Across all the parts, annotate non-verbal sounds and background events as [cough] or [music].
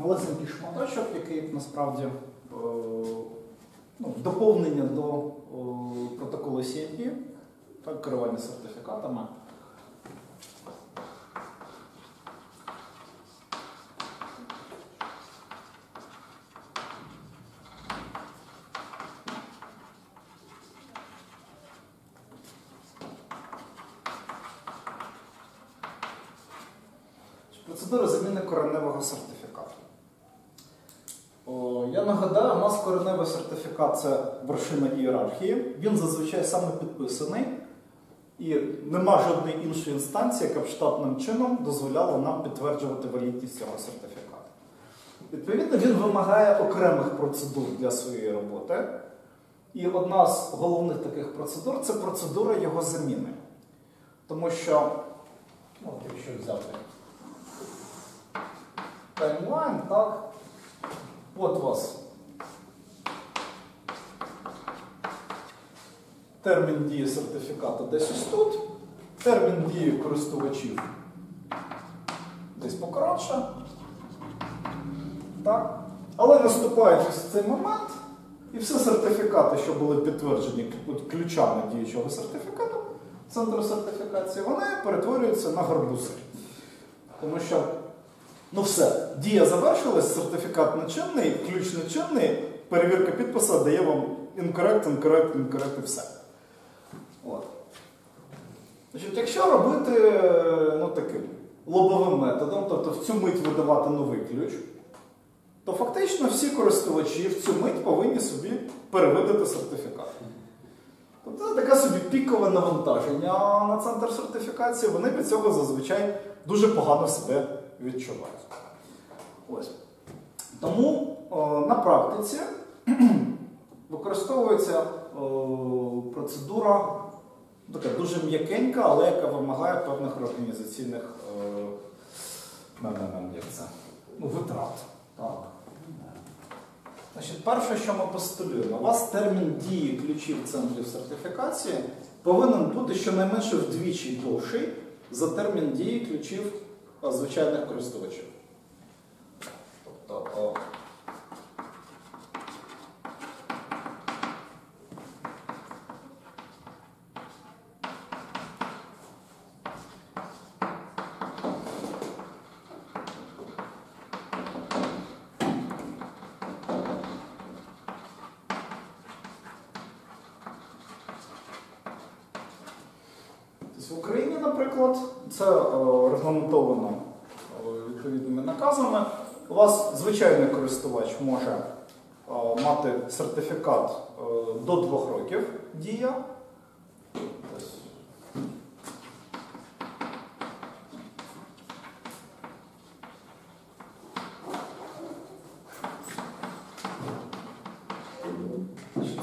малесенький шматочок, який насправді е, ну, доповнення до е, протоколу CMP, так, керування сертифікатами. Процедура заміни кореневого сертифікату. О, я нагадаю, у нас кореневий сертифікат це вершина ієрархії. Він зазвичай саме підписаний, і нема жодної іншої інстанції, яка б штатним чином дозволяла нам підтверджувати валідність цього сертифікату. Відповідно, він вимагає окремих процедур для своєї роботи. І одна з головних таких процедур це процедура його заміни. Тому що, ну, от якщо взяти таймлайн, так, от вас термін дії сертифікату десь ось тут, термін дії користувачів десь покоротше. Так? Але наступає ось цей момент, і всі сертифікати, що були підтверджені ключами діючого сертифікату, центру сертифікації, вони перетворюються на гарбузи. Тому що, ну все, дія завершилась, сертифікат нечинний, ключ нечинний, перевірка підпису дає вам incorrect, incorrect, incorrect і все. От. Значить, Якщо робити ну, таким лобовим методом, тобто в цю мить видавати новий ключ, то фактично всі користувачі в цю мить повинні собі перевидати сертифікат. Тобто це таке собі пікове навантаження на центр сертифікації, вони від цього зазвичай дуже погано себе відчувають. Ось. Тому о, на практиці [clears throat] використовується о, процедура така дуже м'якенька, але яка вимагає певних організаційних о, як це, ну, витрат. Так. Значить, Перше, що ми постулюємо, у вас термін дії ключів центрів сертифікації повинен бути щонайменше вдвічі довший за термін дії ключів звичайних користувачів. Тобто, о, Тобто В Україні, наприклад, це е, регламентовано е, відповідними наказами. У вас звичайний користувач може е, мати сертифікат до двох років дія.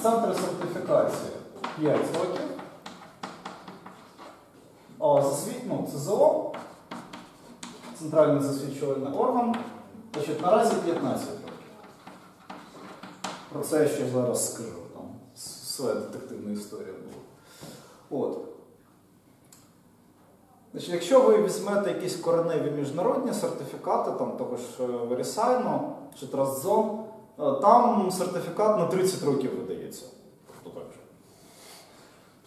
Центр сертифікації 5 років. А засвіт, ну, ЦЗО, центральний засвідчувальний орган, значить, наразі 15 років. Про це я ще зараз скажу. Там своя детективна історія була. От. Значить, Якщо ви візьмете якісь кореневі міжнародні сертифікати, там того ж Верісайну чи Трастзон, там сертифікат на 30 років видається. Тобто так же.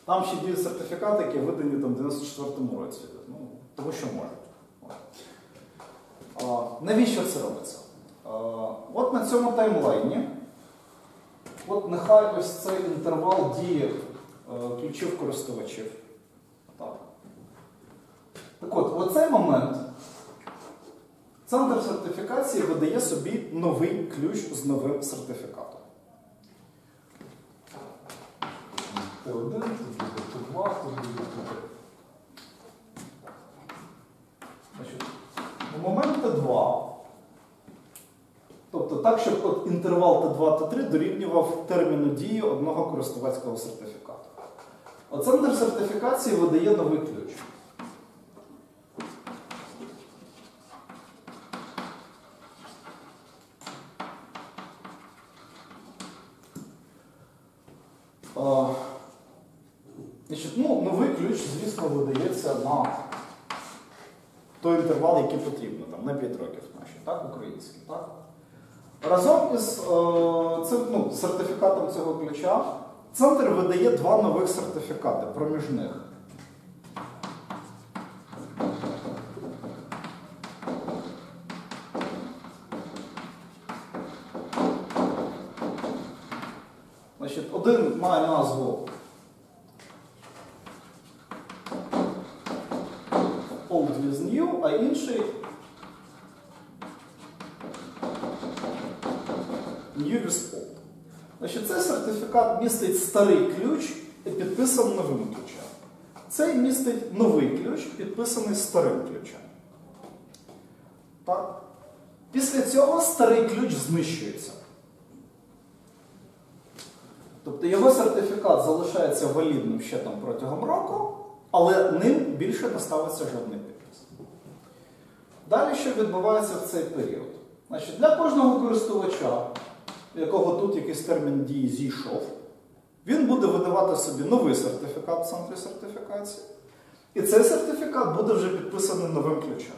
Там ще діють сертифікати, які видані там, в 94-му році. Ну, тому що можуть. Навіщо це робиться? От на цьому таймлайні, от нехай ось цей інтервал дії ключів користувачів. Так. от, в оцей момент центр сертифікації видає собі новий ключ з новим сертифікатом. Т1, тут буде Т2, тут буде Т3. Значить, в момент Т2, тобто так, щоб от інтервал Т2, Т3 дорівнював терміну дії одного користувацького сертифікату. От центр сертифікації видає новий ключ. А, Значить, ну, Новий ключ, звісно, видається на той інтервал, який потрібно, там, на 5 років наші, так, українські. Так? Разом із е, цим ну, сертифікатом цього ключа центр видає два нових сертифікати проміжних. Значить, один має назву Old with New, а інший New Old. Значить, цей сертифікат містить старий ключ і підписаний новим ключем. Цей містить новий ключ, підписаний старим ключем. Так? Після цього старий ключ знищується. Тобто його сертифікат залишається валідним ще там протягом року, але ним більше не ставиться жодний. Далі що відбувається в цей період? Значить, Для кожного користувача, якого тут якийсь термін дії зійшов, він буде видавати собі новий сертифікат в центрі сертифікації. І цей сертифікат буде вже підписаний новим ключем.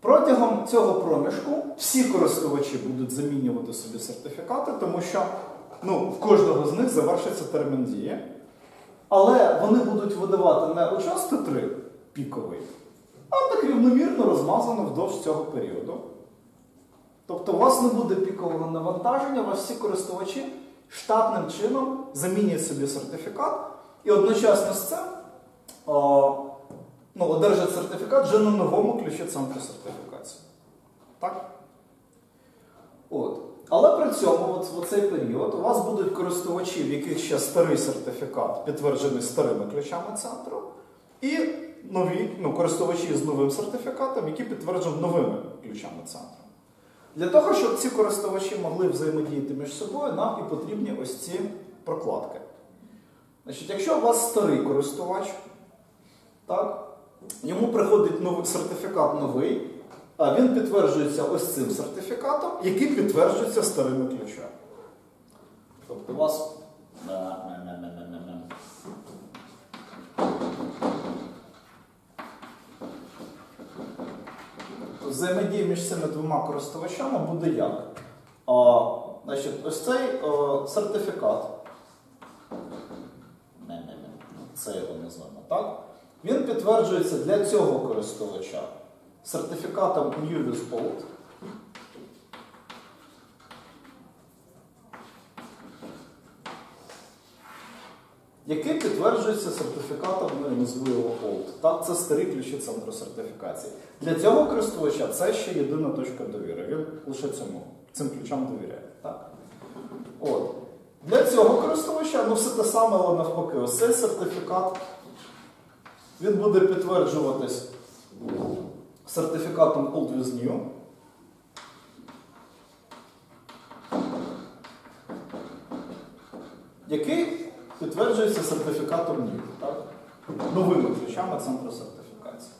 Протягом цього проміжку всі користувачі будуть замінювати собі сертифікати, тому що ну, в кожного з них завершиться термін дії. Але вони будуть видавати не у час Т3 піковий, а так рівномірно розмазано вдовж цього періоду. Тобто у вас не буде пікового навантаження, у вас всі користувачі штатним чином замінять собі сертифікат і одночасно з цим ну, одержать сертифікат вже на новому ключі центру сертифікації. Так? От. Але при цьому от, в цей період у вас будуть користувачі, в яких ще старий сертифікат підтверджений старими ключами центру, і нові ну, користувачі з новим сертифікатом, які підтверджені новими ключами центру. Для того, щоб ці користувачі могли взаємодіяти між собою, нам і потрібні ось ці прокладки. Значить, Якщо у вас старий користувач, так, йому приходить новий, сертифікат новий, а він підтверджується ось цим сертифікатом, який підтверджується старими ключами. Тобто у вас. Взаємодія між цими двома користувачами буде як? А, значить, Ось цей о, сертифікат. Це його називаємо, так? Він підтверджується для цього користувача сертифікатом New with. Який підтверджується сертифікатом, ну, назву його Old. Це старі ключі центру сертифікації. Для цього користувача це ще єдина точка довіри. Він лише цьому, цим ключам довіряє. Так? От. Для цього користувача, ну все те саме, але навпаки, ось цей сертифікат він буде підтверджуватись сертифікатом Old with New. Який підтверджується сертифікатом New, так? новими ключами центру сертифікації.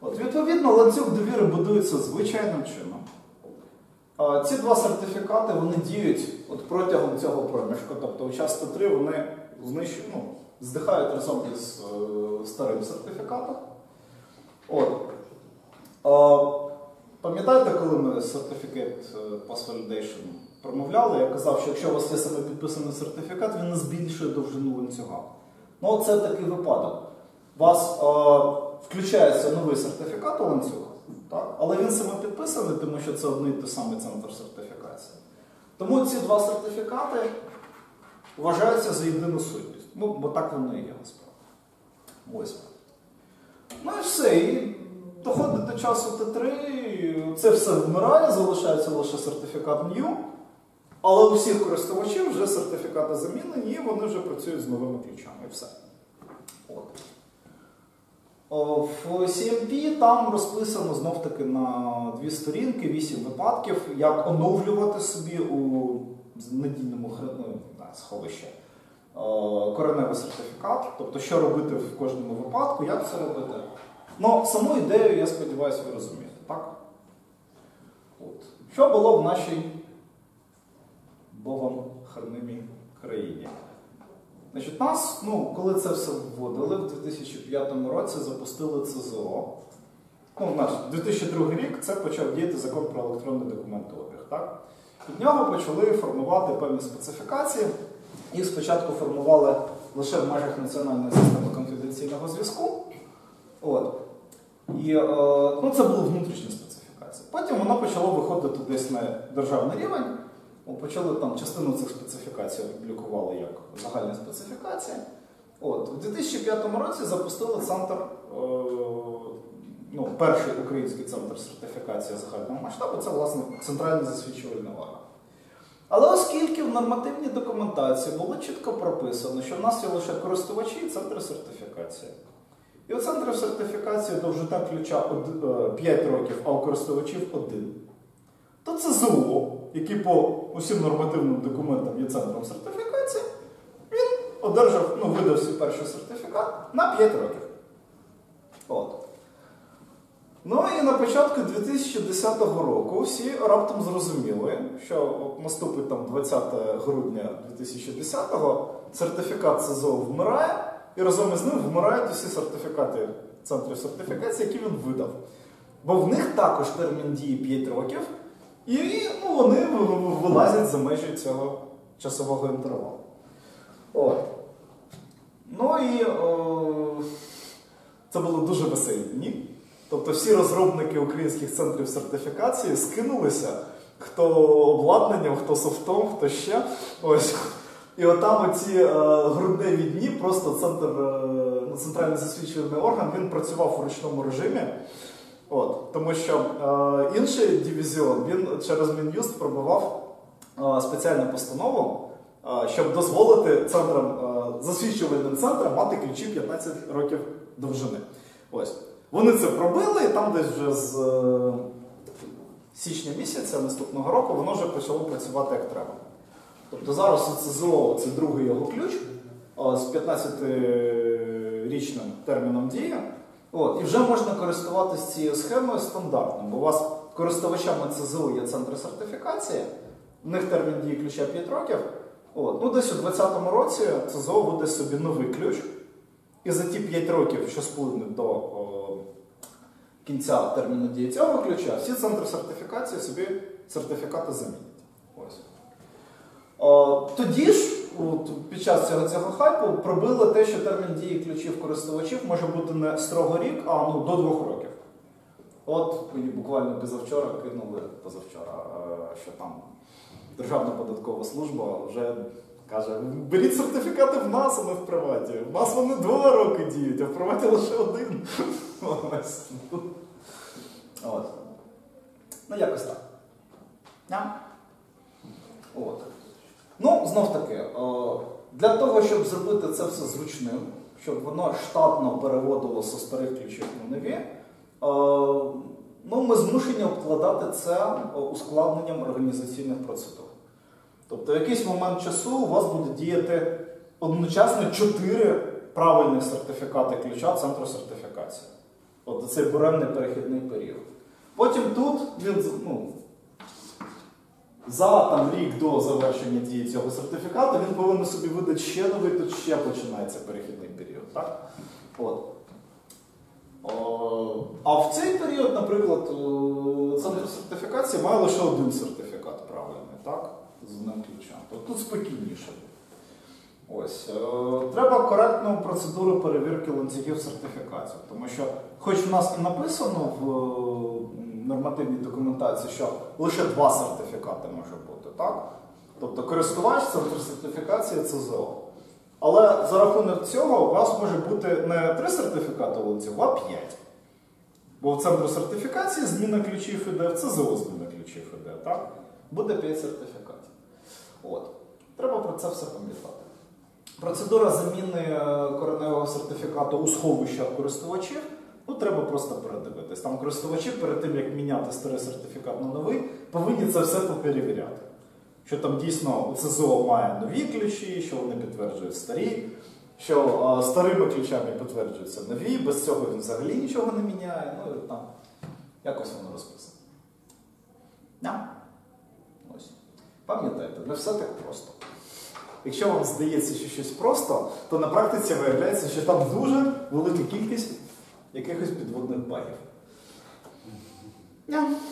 От, Відповідно, ланцюг довіри будується звичайним чином. Ці два сертифікати вони діють от протягом цього проміжку, тобто у час Т3 вони знищують, ну, здихають разом із е, старим сертифікатом. От. Пам'ятаєте, коли ми Certificate Pass Validation промовляли, я казав, що якщо у вас є саме підписаний сертифікат, він не збільшує довжину ланцюга. Ну, це такий випадок. У вас е, включається новий сертифікат у ланцюг, так? але він саме підписаний, тому що це одний і той самий центр сертифікації. Тому ці два сертифікати вважаються за єдину сутність. Ну, бо так воно і є насправді. Ось. Ну і все. І доходить до часу Т3, це все вмирає, залишається лише сертифікат New. Але у всіх користувачів вже сертифікати замінені, і вони вже працюють з новими ключами. І все. От. В CMP там розписано знов-таки на дві сторінки, вісім випадків, як оновлювати собі у надійному ну, сховищі кореневий сертифікат, тобто, що робити в кожному випадку, як це робити. Ну, саму ідею, я сподіваюся, ви розумієте, так? От. Що було в нашій Богом харнимій країні? Значить, Нас, ну, коли це все вводили, в 2005 році запустили ЦЗО. ну, наш 2002 рік це почав діяти закон про електронний документообіг. Так? Від нього почали формувати певні специфікації. Їх спочатку формували лише в межах національної системи конфіденційного зв'язку. От. І е, ну, це були внутрішні специфікації. Потім воно почало виходити десь на державний рівень. Почали там частину цих специфікацій опублікували як загальні специфікації. От, У 2005 році запустили центр, е, ну, перший український центр сертифікації загального масштабу, це власне центральний засвідчувальний орган. Але оскільки в нормативній документації було чітко прописано, що в нас є лише користувачі і центри сертифікації. І у центрів сертифікації довжина ключа 5 років, а у користувачів 1. То це ЗУО, який по усім нормативним документам є центром сертифікації, він одержав, ну, видав свій перший сертифікат на 5 років. От. Ну і на початку 2010 року всі раптом зрозуміли, що от наступить там 20 грудня 2010-го сертифікат СЗО вмирає, і разом із ним вмирають усі сертифікати центрів сертифікації, які він видав. Бо в них також термін дії 5 років, і ну, вони вилазять за межі цього часового інтервалу. От. Ну і о, це були дуже веселі дні. Тобто всі розробники українських центрів сертифікації скинулися, хто обладнанням, хто софтом, хто ще. Ось. І отам оці е, грудневі дні, просто центр, е, центральний засвідчувальний орган, він працював у ручному режимі. От, Тому що е, інший дивізіон він через Мін'юст пробував е, спеціальну постанову, е, щоб дозволити центрам, е, засвідчувальним центрам мати ключі 15 років довжини. Ось. Вони це пробили, і там десь вже з е, січня місяця наступного року воно вже почало працювати як треба. Тобто зараз ЦЗО це другий його ключ з 15-річним терміном дії. От, і вже можна користуватися цією схемою стандартно, бо у вас користувачами ЦЗО є центри сертифікації, в них термін дії ключа 5 років. От, ну Десь у 2020 році ЦЗО буде собі новий ключ. І за ті 5 років, що сплинуть до о, кінця терміну дії цього ключа, всі центри сертифікації собі сертифікати замінять. О, тоді ж, от, під час цього цього хайпу, пробили те, що термін дії ключів користувачів може бути не строго рік, а ну, до 2 років. От мені буквально позавчора кинули позавчора, що там Державна податкова служба вже Каже, беріть сертифікати в нас, а не в приваті. В нас вони два роки діють, а в приваті лише один. От. Ну, якось так. От. Ну, знов таки, для того, щоб зробити це все зручним, щоб воно штатно переводило зі старих ключів на нові, ну, ми змушені обкладати це ускладненням організаційних процедур. Тобто в якийсь момент часу у вас буде діяти одночасно чотири правильних сертифікати ключа центру сертифікації. От цей буремний перехідний період. Потім тут він ну, за там, рік до завершення дії цього сертифікату він повинен собі видати ще новий, тут ще починається перехідний період. Так? От. А в цей період, наприклад, центр сертифікації має лише один сертифікат правильний. так? з одним ключем. Тобто тут спокійніше. Ось. Е, треба коректну процедуру перевірки ланцюгів сертифікації. Тому що, хоч в нас і написано в е, нормативній документації, що лише два сертифікати може бути, так? Тобто користувач центр сертифікації ЦЗО. Але за рахунок цього у вас може бути не три сертифікати ланцюгу, а п'ять. Бо в центру сертифікації зміна ключів іде, в ЦЗО зміна ключів іде, так? Буде 5 сертифікатів. От. Треба про це все пам'ятати. Процедура заміни е, кореневого сертифікату у сховищах користувачів. Ну, треба просто передивитись. Там користувачі перед тим, як міняти старий сертифікат на новий, повинні це все поперевіряти. Що там дійсно ЦЗО має нові ключі, що вони підтверджують старі, що а, старими ключами підтверджуються нові, без цього він взагалі нічого не міняє. Ну, там якось воно розписано. Yeah. Пам'ятайте, не все так просто. Якщо вам здається, що щось просто, то на практиці виявляється, що там дуже велика кількість якихось підводних багів. Yeah.